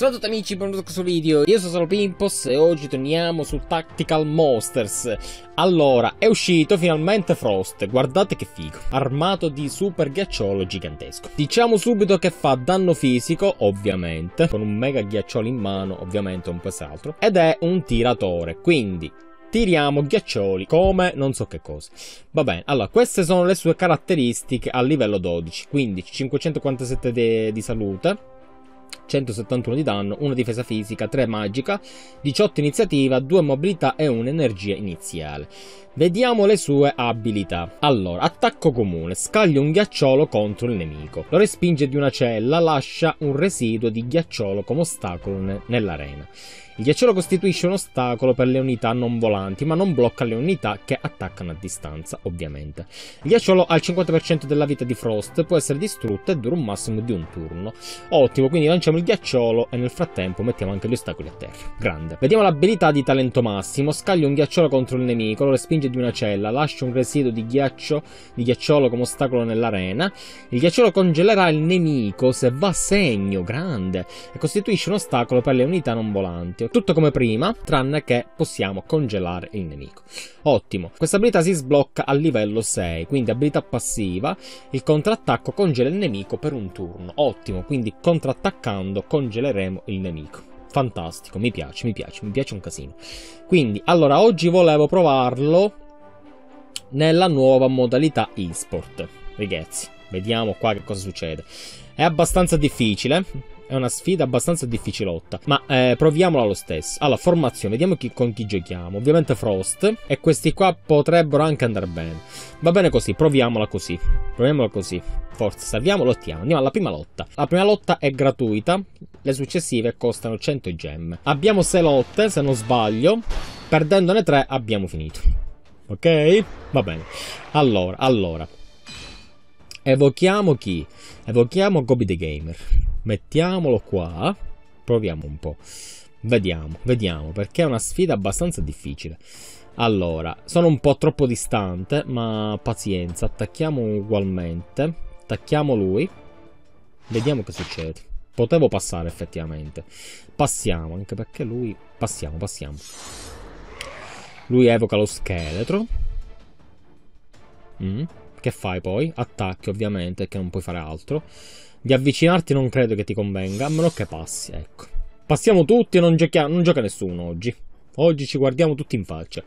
Ciao a tutti amici, benvenuti in questo video, io sono Pimpos e oggi torniamo su Tactical Monsters. Allora, è uscito finalmente Frost, guardate che figo, armato di super ghiacciolo gigantesco. Diciamo subito che fa danno fisico, ovviamente, con un mega ghiacciolo in mano, ovviamente un po' altro. Ed è un tiratore, quindi tiriamo ghiaccioli come non so che cosa. Va bene, allora queste sono le sue caratteristiche a livello 12, quindi 547 di, di salute, 171 di danno, 1 difesa fisica, 3 magica, 18 iniziativa, 2 mobilità e 1 energia iniziale. Vediamo le sue abilità. Allora, attacco comune, scaglia un ghiacciolo contro il nemico. Lo respinge di una cella, lascia un residuo di ghiacciolo come ostacolo nell'arena. Il ghiacciolo costituisce un ostacolo per le unità non volanti, ma non blocca le unità che attaccano a distanza, ovviamente. Il ghiacciolo ha il 50% della vita di Frost, può essere distrutto e dura un massimo di un turno. Ottimo, quindi lanciamo ghiacciolo e nel frattempo mettiamo anche gli ostacoli a terra. Grande. Vediamo l'abilità di talento massimo. Scaglia un ghiacciolo contro il nemico, lo respinge di una cella, lascia un residuo di ghiaccio, di ghiacciolo come ostacolo nell'arena. Il ghiacciolo congelerà il nemico se va a segno, grande, e costituisce un ostacolo per le unità non volanti tutto come prima, tranne che possiamo congelare il nemico. Ottimo, questa abilità si sblocca a livello 6, quindi abilità passiva, il contrattacco congela il nemico per un turno. Ottimo, quindi contrattaccando congeleremo il nemico. Fantastico, mi piace, mi piace, mi piace un casino. Quindi, allora, oggi volevo provarlo nella nuova modalità eSport. Ragazzi, vediamo qua che cosa succede. È abbastanza difficile, è una sfida abbastanza difficilotta, ma eh, proviamola lo stesso. Allora, formazione, vediamo chi, con chi giochiamo. Ovviamente Frost, e questi qua potrebbero anche andare bene. Va bene così, proviamola così. Proviamola così. Forza, salviamo, lottiamo. Andiamo alla prima lotta. La prima lotta è gratuita, le successive costano 100 gemme. Abbiamo 6 lotte, se non sbaglio. Perdendone 3 abbiamo finito. Ok? Va bene. Allora, allora. Evochiamo chi? Evochiamo Gobi the Gamer. Mettiamolo qua. Proviamo un po'. Vediamo, vediamo, perché è una sfida abbastanza difficile. Allora, sono un po' troppo distante, ma pazienza, attacchiamo ugualmente. Attacchiamo lui. Vediamo che succede. Potevo passare effettivamente. Passiamo, anche perché lui... Passiamo, passiamo. Lui evoca lo scheletro. Mm. Che fai poi? Attacchi ovviamente, che non puoi fare altro. Di avvicinarti non credo che ti convenga, a meno che passi, ecco. Passiamo tutti e non, non gioca nessuno oggi. Oggi ci guardiamo tutti in faccia.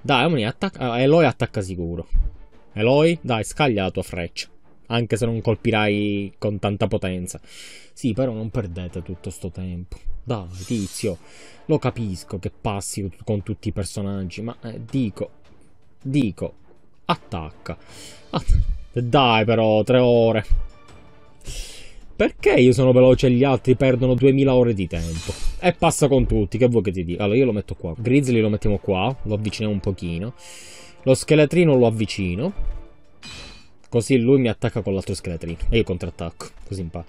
Dai, Omni, attacca... Ah, Eloy attacca sicuro. Eloy, dai, scaglia la tua freccia. Anche se non colpirai con tanta potenza. Sì, però non perdete tutto sto tempo. Dai, tizio. Lo capisco che passi con tutti i personaggi, ma eh, dico... Dico... Attacca. Ah, dai però, tre ore. Perché io sono veloce e gli altri perdono 2000 ore di tempo? E passa con tutti, che vuoi che ti dica? Allora io lo metto qua. Grizzly lo mettiamo qua, lo avviciniamo un pochino. Lo scheletrino lo avvicino. Così lui mi attacca con l'altro scheletrino. E io contrattacco. Così impara.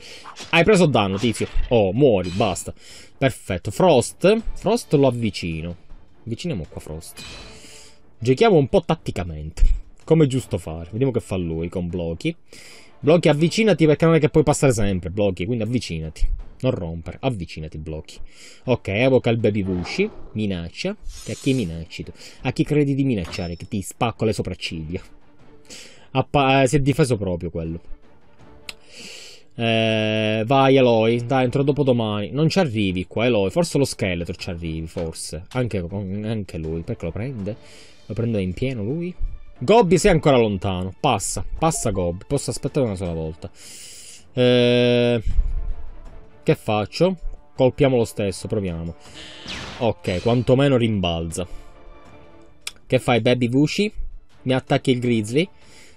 Hai preso danno, tizio. Oh, muori, basta. Perfetto. Frost. Frost lo avvicino. Avviciniamo qua Frost. Giochiamo un po' tatticamente. Come è giusto fare. Vediamo che fa lui con blocchi. Blocchi, avvicinati perché non è che puoi passare sempre, blocchi, quindi avvicinati. Non rompere, avvicinati, blocchi. Ok, evoca il baby Bushi, minaccia. Che a chi minacci tu? A chi credi di minacciare? Che ti spacco le sopracciglia. Appa eh, si è difeso proprio quello. Eh, vai Eloy, dai, entro dopo domani. Non ci arrivi qua, Eloy. Forse lo scheletro ci arrivi, forse. Anche, anche lui. Perché lo prende? Lo prende in pieno lui? Gobbi sei ancora lontano. Passa, passa Gobbi. Posso aspettare una sola volta. Eh, che faccio? Colpiamo lo stesso, proviamo. Ok, quantomeno rimbalza. Che fai, Baby Vushi? Mi attacchi il Grizzly?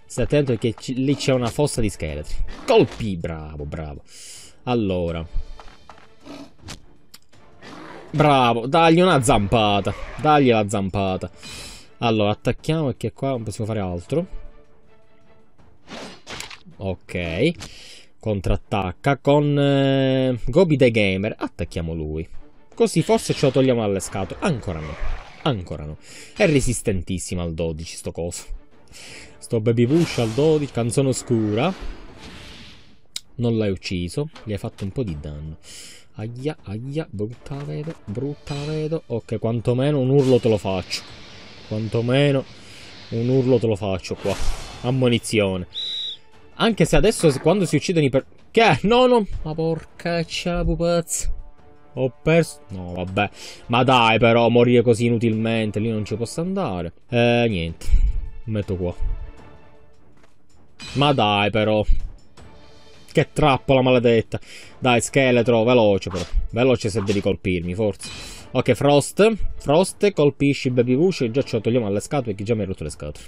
Stai attento che lì c'è una fossa di scheletri. Colpi! Bravo, bravo. Allora. Bravo, dagli una zampata. Dagli la zampata. Allora, attacchiamo perché qua non possiamo fare altro. Ok. Contrattacca con eh, Gobi the Gamer. Attacchiamo lui. Così forse ce lo togliamo dalle scatole. Ancora no. Ancora no. È resistentissimo al 12 sto coso. Sto Baby Bush al 12. Canzone oscura. Non l'hai ucciso. Gli hai fatto un po' di danno. Aia, aia, brutta vedo, brutta vedo. Ok, quantomeno un urlo te lo faccio. Quantomeno un urlo te lo faccio qua. Ammonizione. Anche se adesso quando si uccidono i per... Che? No, no. Ma porcaccia la pupazza. Ho perso... No, vabbè. Ma dai, però, morire così inutilmente. Lì non ci posso andare. Eh, niente. Metto qua. Ma dai, però. Che trappola maledetta. Dai, scheletro, veloce però. Veloce se devi colpirmi, forza. Ok, Frost. Frost, colpisci baby bush. Già ce lo togliamo alle scatole, che già mi ha rotto le scatole.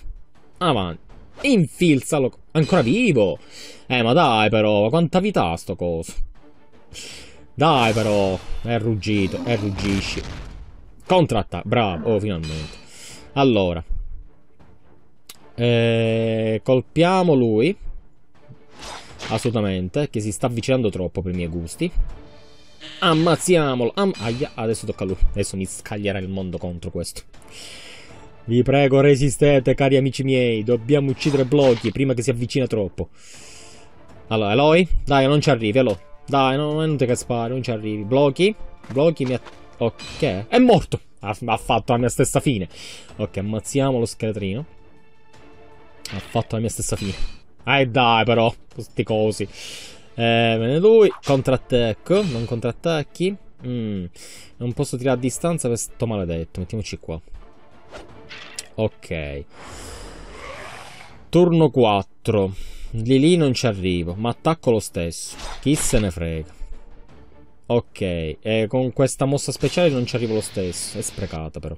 Avanti. Infilzalo. Ancora vivo. Eh, ma dai però, quanta vita ha sto coso. Dai però, è ruggito, è ruggisci. Contrattacco, bravo, oh finalmente. Allora. Eh, colpiamo lui. Assolutamente, che si sta avvicinando troppo per i miei gusti. Ammazziamolo. Am Aia, adesso tocca a lui. Adesso mi scaglierà il mondo contro questo. Vi prego, resistete, cari amici miei. Dobbiamo uccidere Blocchi prima che si avvicina troppo. Allora, Eloy, dai, non ci arrivi, Eloy. Dai, no, non che spari, non ci arrivi. Blocchi. Blocchi mi ha... Ok. È morto. Ha, ha, fatto la mia stessa fine. Ok, ammazziamo lo scheletrino. Ha fatto la mia stessa fine. Eh dai, però. Questi cosi. Eh, bene lui. Contrattacco. Non contrattacchi. Mm. Non posso tirare a distanza per sto maledetto. Mettiamoci qua. Ok. Turno 4. Di lì non ci arrivo, ma attacco lo stesso. Chi se ne frega. Ok, e con questa mossa speciale non ci arrivo lo stesso. È sprecata però.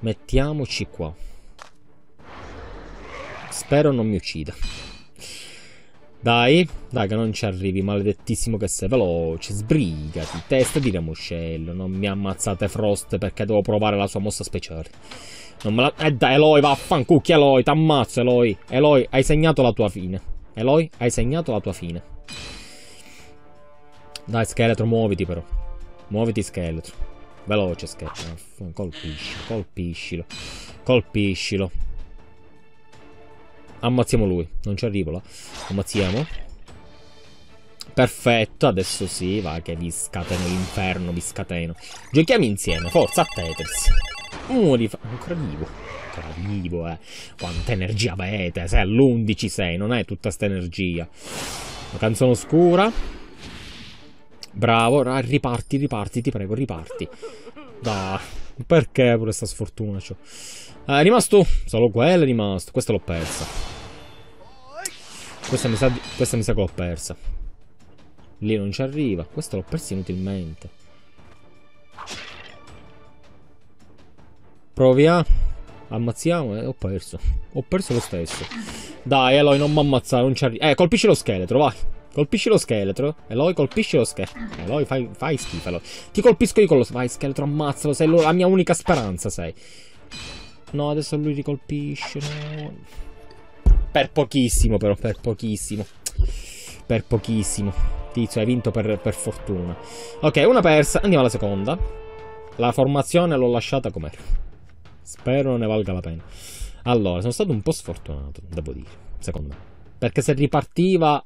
Mettiamoci qua. Spero non mi uccida. Dai, dai che non ci arrivi, maledettissimo che sei veloce, sbrigati, testa di ramoscello, non mi ammazzate Frost perché devo provare la sua mossa speciale. Non me la... Eh dai Eloy, vaffancucchi Eloy, t'ammazzo Eloy. Eloy, hai segnato la tua fine. Eloy, hai segnato la tua fine. Dai, scheletro, muoviti però. Muoviti, scheletro. Veloce, scheletro. Colpisci, colpiscilo. Colpiscilo. Ammazziamo lui. Non ci arrivo là. Ammazziamo. Perfetto, adesso sì, va che vi scateno l'inferno, vi scateno. Giochiamo insieme, forza, Tetris. Uno di fa... Ancora vivo ancora vivo, eh. Quanta energia avete? Sei all'11 sei, non hai tutta sta energia. Una canzone oscura. Bravo, riparti, riparti, ti prego, riparti. Dai, perché pure sta sfortuna? Eh, è rimasto Solo quello è rimasto. Questa l'ho persa. Questa mi sa, questa mi sa che l'ho persa. Lì non ci arriva. Questa l'ho persa inutilmente. Proviamo. Ammazziamo e eh, ho perso. Ho perso lo stesso. Dai, Eloy, non mi ammazzare, non ci arrivi. Eh, colpisci lo scheletro, vai. Colpisci lo scheletro. Eloy, colpisci lo scheletro. Eloy, fai, fai schifo, Eloy. Ti colpisco io con lo... Vai, scheletro, ammazzalo. Sei la mia unica speranza, sei. No, adesso lui ricolpisce, no. Per pochissimo, però, per pochissimo. Per pochissimo. Tizio, hai vinto per, per fortuna. Ok, una persa. Andiamo alla seconda. La formazione l'ho lasciata com'era. Spero ne valga la pena. Allora, sono stato un po' sfortunato, devo dire, secondo me. Perché se ripartiva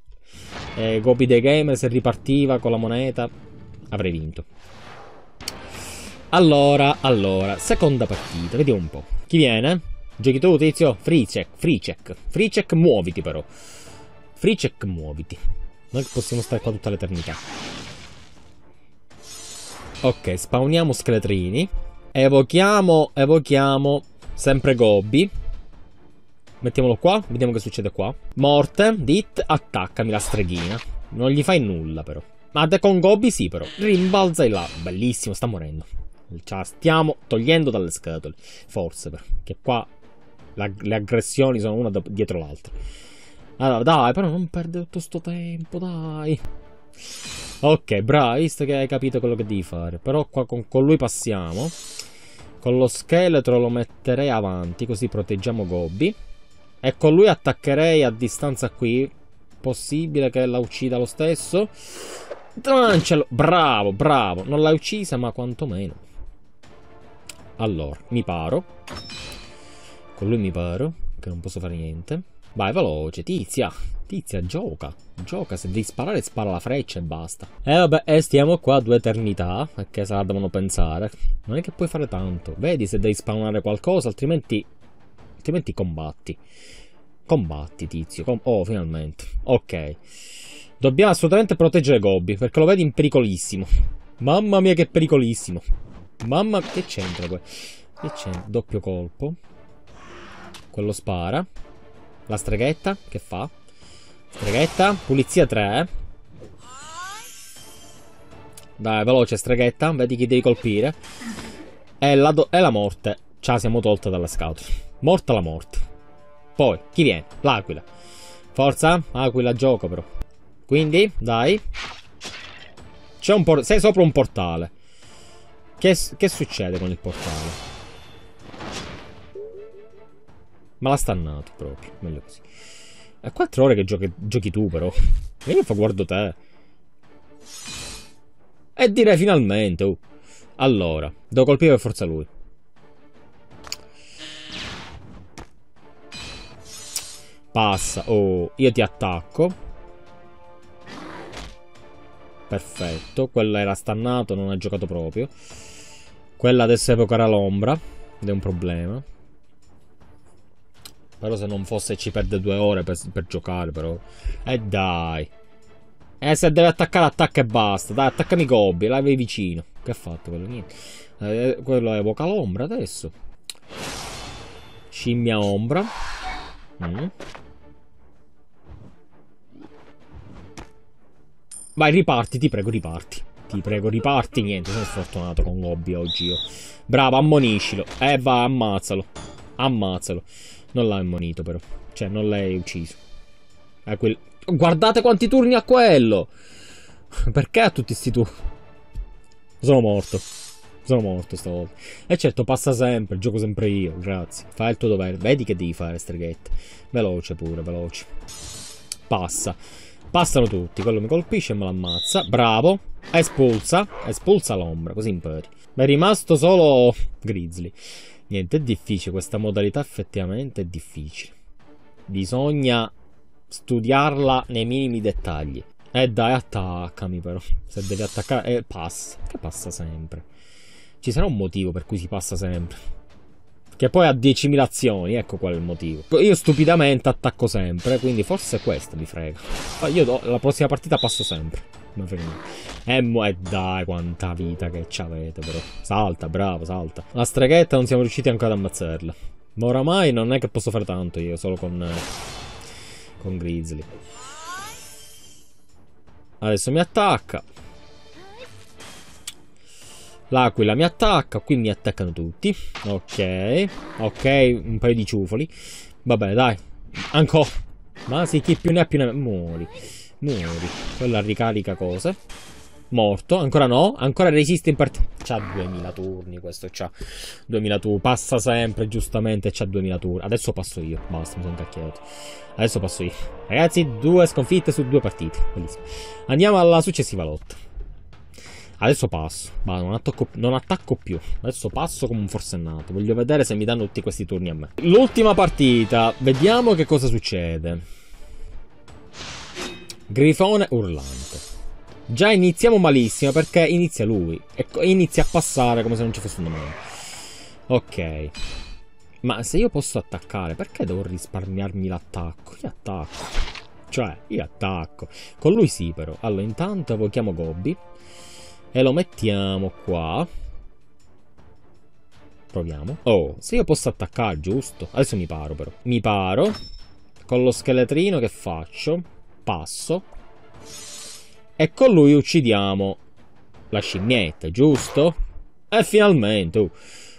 eh, Gopi the Gamer, se ripartiva con la moneta, avrei vinto. Allora, allora, seconda partita, vediamo un po'. Chi viene? Tu, tizio? Free check, free check. Free check, muoviti però. Free check, muoviti. Noi possiamo stare qua tutta l'eternità. Ok, spawniamo scheletrini. Evochiamo, evochiamo sempre Gobbi. Mettiamolo qua, vediamo che succede qua. Morte, dit, attaccami la streghina. Non gli fai nulla però. Ma con Gobbi sì però. Rimbalza in là. Bellissimo, sta morendo. Ce la stiamo togliendo dalle scatole. Forse però. Che qua la, le aggressioni sono una dietro l'altra. Allora, dai, però non perde tutto sto tempo, dai. Ok, bravo, visto che hai capito quello che devi fare. Però qua con, con lui passiamo. Con lo scheletro lo metterei avanti, così proteggiamo Gobbi. E con lui attaccherei a distanza qui. Possibile che la uccida lo stesso? Trancelo! Bravo, bravo. Non l'hai uccisa, ma quantomeno. Allora, mi paro. Con lui mi paro, che non posso fare niente. Vai, veloce, tizia. Tizia, gioca. Gioca, se devi sparare, spara la freccia e basta. E eh, vabbè, e stiamo qua due eternità, perché se la devono pensare. Non è che puoi fare tanto. Vedi se devi spawnare qualcosa, altrimenti... Altrimenti combatti. Combatti, tizio. Com oh, finalmente. Ok. Dobbiamo assolutamente proteggere Gobbi, perché lo vedi in pericolissimo. Mamma mia che pericolissimo. Mamma... Che c'entra qua? Che c'entra? Doppio colpo. Quello spara. La streghetta, che fa? Streghetta, pulizia 3. Dai, veloce, streghetta. Vedi chi devi colpire. È la, è la morte. Ciao, siamo tolta dalla scatola. Morta la morte. Poi, chi viene? L'aquila. Forza, aquila, gioco però. Quindi, dai. C'è un portale. Sei sopra un portale. Che, che succede con il portale? Ma l'ha stannato proprio. Meglio così. È 4 ore che giochi, giochi tu, però. E io fa guardo te. E direi finalmente. Uh. Allora, devo colpire per forza lui. Passa. Oh, io ti attacco. Perfetto. Quello era stannato, non ha giocato proprio. Quella adesso evocherà l'ombra. Ed è un problema. Però se non fosse ci perde due ore per, per giocare, però. E dai. Eh, se deve attaccare, attacca e basta. Dai, attaccami Gobbi, l'avevi vicino. Che ha fatto quello? Niente. Eh, quello evoca l'ombra adesso. Scimmia ombra. Mm. Vai, riparti, ti prego, riparti. Ti prego, riparti. Niente, sono sfortunato con Gobbi oggi io. Bravo, ammoniscilo. Eh, va, ammazzalo. Ammazzalo. Non l'ha ammonito però. Cioè, non l'hai ucciso. Quel... Guardate quanti turni ha quello! Perché ha tutti sti turni? Sono morto. Sono morto stavolta. E certo, passa sempre, gioco sempre io, grazie. Fai il tuo dovere. Vedi che devi fare, streghette. Veloce pure, veloce. Passa. Passano tutti. Quello mi colpisce e me l'ammazza. Bravo. Espulsa. Espulsa l'ombra, così impari. Ma è rimasto solo Grizzly. Niente, è difficile, questa modalità effettivamente è difficile. Bisogna studiarla nei minimi dettagli. Eh dai, attaccami però. Se devi attaccare... Eh, passa. Che passa sempre. Ci sarà un motivo per cui si passa sempre. Che poi ha 10.000 azioni, ecco qual è il motivo. Io stupidamente attacco sempre, quindi forse questo mi frega. Io do, la prossima partita passo sempre. Ma E eh, dai, quanta vita che ci avete, però. Salta, bravo, salta. La streghetta non siamo riusciti ancora ad ammazzarla. Ma oramai non è che posso fare tanto io, solo con... Eh, con Grizzly. Adesso mi attacca. L'aquila mi attacca, qui mi attaccano tutti. Ok, ok, un paio di ciufoli. Vabbè, dai. Ancora. Ma sì, chi più ne ha più ne ha. Muori. Muori. Quella ricarica cose. Morto. Ancora no. Ancora resiste in partita. C'ha 2000 turni questo. C'ha 2000 turni. Passa sempre, giustamente. C'ha 2000 turni. Adesso passo io. Basta, mi sono cacchiato. Adesso passo io. Ragazzi, due sconfitte su due partite. Bellissimo. Andiamo alla successiva lotta. Adesso passo. Ma non attacco, non attacco più. Adesso passo come un forsennato. Voglio vedere se mi danno tutti questi turni a me. L'ultima partita. Vediamo che cosa succede. Grifone urlante. Già iniziamo malissimo perché inizia lui. E inizia a passare come se non ci fosse un domani. Ok. Ma se io posso attaccare, perché devo risparmiarmi l'attacco? Io attacco. Cioè, io attacco. Con lui sì, però. Allora, intanto evochiamo Gobbi. E lo mettiamo qua. Proviamo. Oh, se io posso attaccare, giusto? Adesso mi paro, però. Mi paro. Con lo scheletrino che faccio? passo. E con lui uccidiamo la scimmietta, giusto? E finalmente. Uh.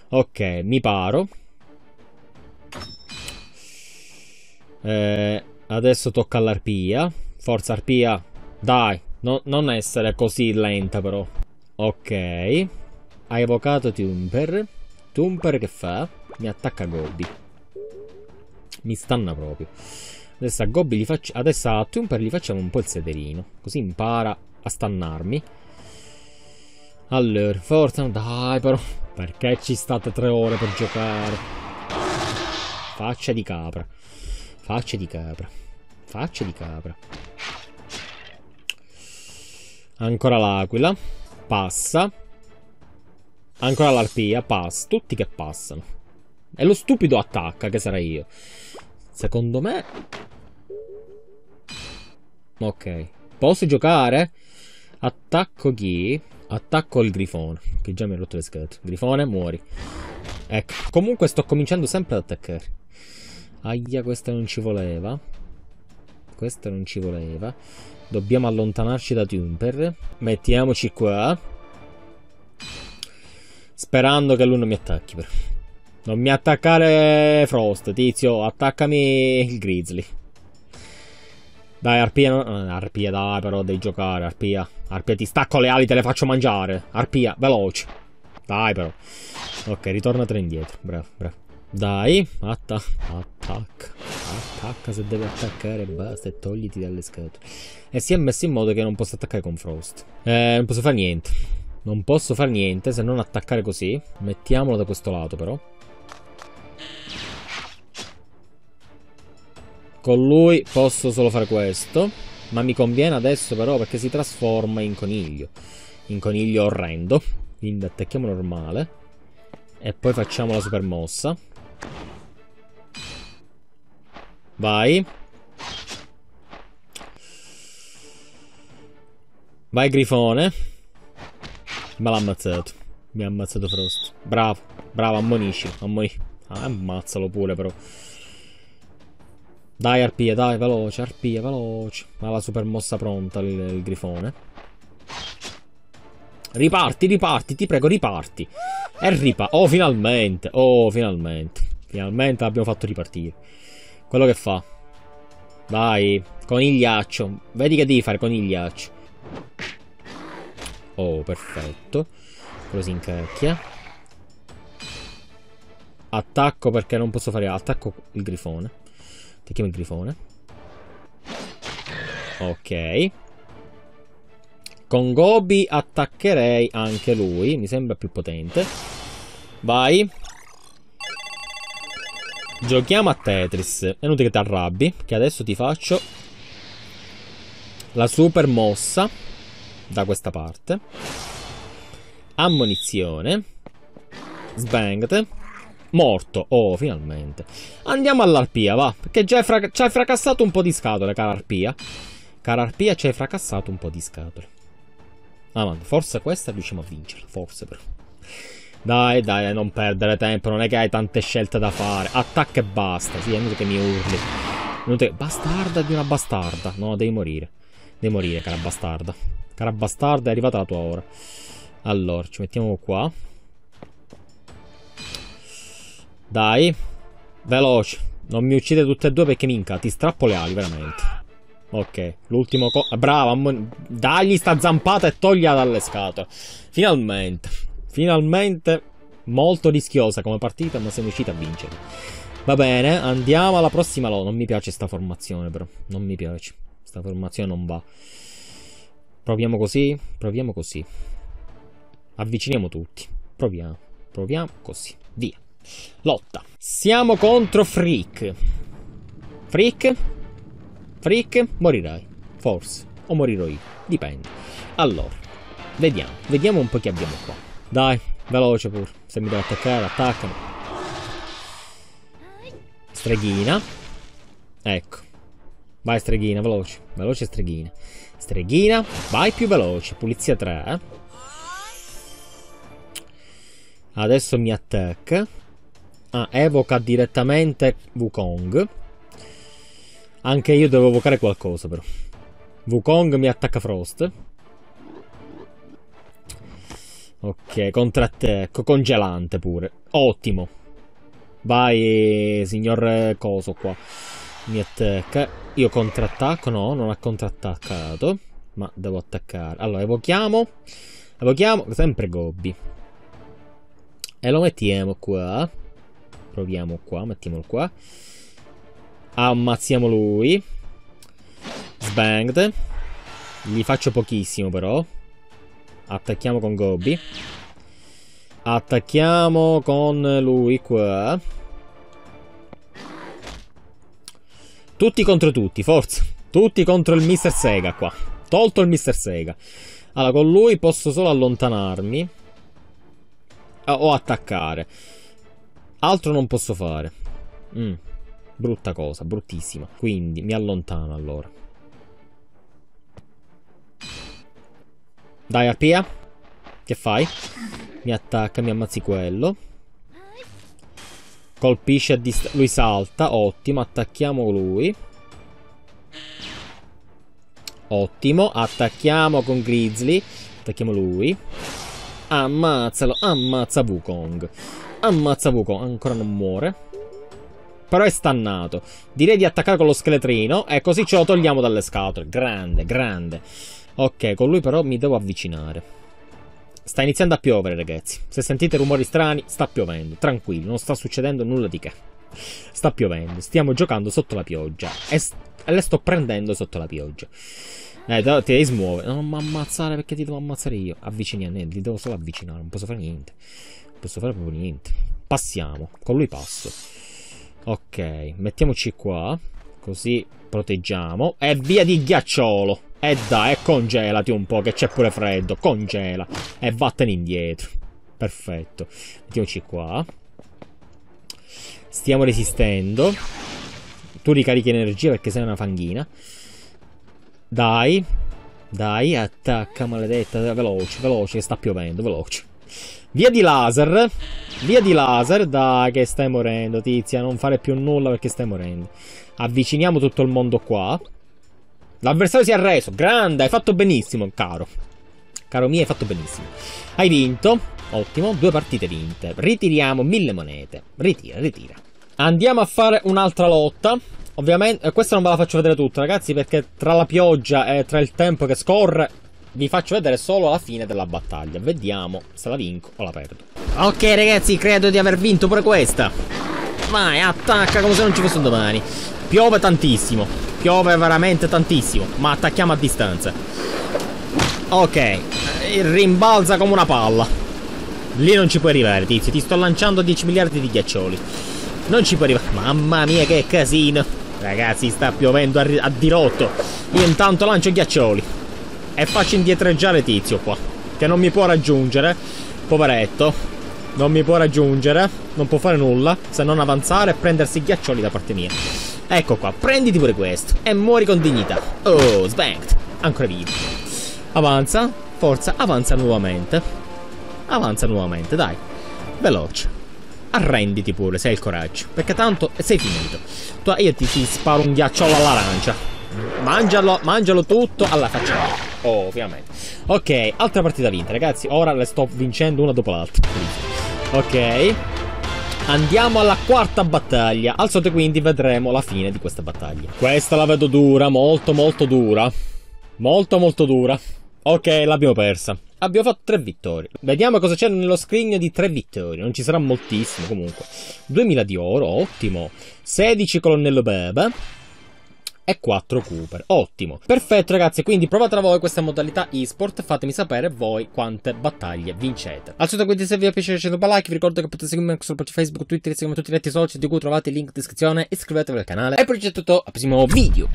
Ok, mi paro. Eh, adesso tocca all'arpia. Forza arpia. Dai, no, non essere così lenta però. Ok. Hai evocato Tumper. Tumper che fa? Mi attacca Gobbi. Mi stanna proprio. Adesso a Gobbi gli faccio. Adesso a Tumper gli facciamo un po' il sederino. Così impara a stannarmi. Allora, forza. Dai, però. Perché ci state tre ore per giocare? Faccia di capra. Faccia di capra. Faccia di capra. Ancora l'aquila. Passa. Ancora l'arpia. Passa. Tutti che passano. E lo stupido attacca, che sarà io. Secondo me... Ok. Posso giocare? Attacco chi? Attacco il grifone. Che già mi ha rotto le scatole. Grifone, muori. Ecco. Comunque sto cominciando sempre ad attaccare. Aia, questa non ci voleva. Questa non ci voleva. Dobbiamo allontanarci da Tumper. Mettiamoci qua. Sperando che lui non mi attacchi, però. Non mi attaccare Frost, tizio. Attaccami il Grizzly. Dai, Arpia. Arpia, dai, però devi giocare. Arpia. Arpia, ti stacco le ali, te le faccio mangiare. Arpia, veloce. Dai, però. Ok, ritornatene indietro. Bravo, bravo. Dai, atta attacca. Attacca se deve attaccare, basta e togliti dalle scatole. E si è messo in modo che non posso attaccare con Frost. Eh, non posso fare niente. Non posso fare niente se non attaccare così. Mettiamolo da questo lato, però. Con lui posso solo fare questo. Ma mi conviene adesso però perché si trasforma in coniglio. In coniglio orrendo. Quindi attacchiamo normale. E poi facciamo la super mossa. Vai. Vai grifone. Me l'ha ammazzato. Mi ha ammazzato Frost. Bravo. Bravo, ammonisci. Ammoni. Ah, ammazzalo pure però. Dai Arpia, dai, veloce, Arpia, veloce. Ha la super mossa pronta il, il grifone. Riparti, riparti, ti prego, riparti. E ripa... Oh, finalmente. Oh, finalmente. Finalmente l'abbiamo fatto ripartire. Quello che fa. Vai, conigliaccio. Vedi che devi fare conigliaccio. Oh, perfetto. Quello si incacchia. Attacco perché non posso fare... Attacco il grifone. Attacchiamo il grifone. Ok. Con Gobi attaccherei anche lui. Mi sembra più potente. Vai. Giochiamo a Tetris. È inutile che ti arrabbi. Che adesso ti faccio la super mossa da questa parte. Ammonizione. Sbangate. Morto. Oh, finalmente. Andiamo all'arpia, va. Perché già fra ci hai fracassato un po' di scatole, cara arpia. Cara arpia, ci hai fracassato un po' di scatole. Ah, ma forse questa riusciamo a vincerla. Forse, però. Dai, dai, non perdere tempo. Non è che hai tante scelte da fare. Attacca e basta. Sì, è inutile che mi urli. Inutile... Bastarda di una bastarda. No, devi morire. Devi morire, cara bastarda. Cara bastarda, è arrivata la tua ora. Allora, ci mettiamo qua. Dai. Veloce. Non mi uccide tutte e due perché minca. Ti strappo le ali, veramente. Ok, l'ultimo co... Brava, dagli sta zampata e toglia dalle scatole. Finalmente. Finalmente. Molto rischiosa come partita, ma siamo riusciti a vincere. Va bene, andiamo alla prossima lotta. Non mi piace sta formazione, però. Non mi piace. Sta formazione non va. Proviamo così. Proviamo così. Avviciniamo tutti. Proviamo. Proviamo così. Via. Lotta. Siamo contro Freak. Freak? Freak? Morirai. Forse. O morirò io. Dipende. Allora. Vediamo. Vediamo un po' che abbiamo qua. Dai. Veloce pure. Se mi devo attaccare, attaccami. Streghina. Ecco. Vai streghina, veloce. Veloce streghina. Streghina. Vai più veloce. Pulizia 3. Eh? Adesso mi attacca. Ah, evoca direttamente Wukong. Anche io devo evocare qualcosa però. Wukong mi attacca Frost. Ok, contrattacco, congelante pure. Ottimo. Vai, signor Coso qua. Mi attacca. Io contrattacco, no, non ha contrattaccato. Ma devo attaccare. Allora, evochiamo. Evochiamo sempre Gobbi. E lo mettiamo qua. Proviamo qua, mettiamolo qua. Ammazziamo lui. Sbanged. Gli faccio pochissimo però. Attacchiamo con Gobi. Attacchiamo con lui qua. Tutti contro tutti, forza. Tutti contro il Mr. Sega qua. Tolto il Mr. Sega. Allora, con lui posso solo allontanarmi. O attaccare. Altro non posso fare. Mm. Brutta cosa, bruttissima. Quindi mi allontano allora. Dai, Arpia. Che fai? Mi attacca, mi ammazzi quello. Colpisce a distanza. Lui salta, ottimo. Attacchiamo lui. Ottimo. Attacchiamo con Grizzly. Attacchiamo lui. Ammazzalo. Ammazza Wukong. Ammazza Wukong. Ancora non muore. Però è stannato. Direi di attaccare con lo scheletrino. E così ce lo togliamo dalle scatole. Grande, grande. Ok, con lui però mi devo avvicinare. Sta iniziando a piovere, ragazzi. Se sentite rumori strani, sta piovendo. Tranquillo, non sta succedendo nulla di che. Sta piovendo. Stiamo giocando sotto la pioggia. E, e le sto prendendo sotto la pioggia. Eh, ti devi smuovere. Non mi ammazzare perché ti devo ammazzare io. Avvicini Ti devo solo avvicinare. Non posso fare niente. Non posso fare proprio niente. Passiamo. Con lui passo. Ok, mettiamoci qua. Così proteggiamo. E via di ghiacciolo. E dai, e congelati un po', che c'è pure freddo. Congela. E vattene indietro. Perfetto. Mettiamoci qua. Stiamo resistendo. Tu ricarichi energia perché sei una fanghina. Dai. Dai, attacca, maledetta. Veloce, veloce, che sta piovendo, veloce. Via di laser. Via di laser. Dai, che stai morendo, tizia. Non fare più nulla perché stai morendo. Avviciniamo tutto il mondo qua. L'avversario si è arreso. Grande, hai fatto benissimo, caro. Caro mio, hai fatto benissimo. Hai vinto. Ottimo, due partite vinte. Ritiriamo mille monete. Ritira, ritira. Andiamo a fare un'altra lotta. Ovviamente, eh, questa non ve la faccio vedere tutta, ragazzi, perché tra la pioggia e tra il tempo che scorre, vi faccio vedere solo la fine della battaglia. Vediamo se la vinco o la perdo. Ok, ragazzi, credo di aver vinto pure questa. Vai, attacca come se non ci fosse un domani. Piove tantissimo. Piove veramente tantissimo, ma attacchiamo a distanza. Ok, rimbalza come una palla. Lì non ci puoi arrivare, tizio. Ti sto lanciando 10 miliardi di ghiaccioli. Non ci puoi arrivare. Mamma mia, che casino. Ragazzi, sta piovendo a, a dirotto. Io intanto lancio ghiaccioli. E faccio indietreggiare tizio qua. Che non mi può raggiungere. Poveretto. Non mi può raggiungere. Non può fare nulla. Se non avanzare e prendersi ghiaccioli da parte mia. Ecco qua, prenditi pure questo. E muori con dignità. Oh, spanked. Ancora vivo. Avanza. Forza, avanza nuovamente. Avanza nuovamente, dai. Veloce. Arrenditi pure, se hai il coraggio. Perché tanto sei finito. Tu, io ti, ti sparo un ghiacciolo all'arancia. Mangialo, mangialo tutto alla faccia. Oh, ovviamente. Ok, altra partita vinta, ragazzi. Ora le sto vincendo una dopo l'altra. Ok. Andiamo alla quarta battaglia. Al solito quindi vedremo la fine di questa battaglia. Questa la vedo dura, molto molto dura. Molto molto dura. Ok, l'abbiamo persa. Abbiamo fatto tre vittorie. Vediamo cosa c'è nello scrigno di tre vittorie. Non ci sarà moltissimo comunque. 2000 di oro, ottimo. 16 colonnello bebe e 4 Cooper. Ottimo. Perfetto ragazzi, quindi provatela voi questa modalità eSport, fatemi sapere voi quante battaglie vincete. Al solito quindi se vi è piaciuto lasciate un like, vi ricordo che potete seguirmi anche sul Facebook, Twitter, seguime tutti i retti social di cui trovate il link in descrizione, iscrivetevi al canale e per oggi è tutto, al prossimo video.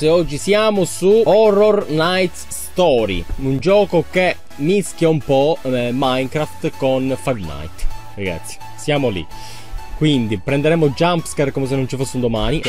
Oggi siamo su Horror Nights Story, un gioco che mischia un po' eh, Minecraft con Five Nights. Ragazzi, siamo lì. Quindi prenderemo jumpscare come se non ci fosse un domani. Ecco.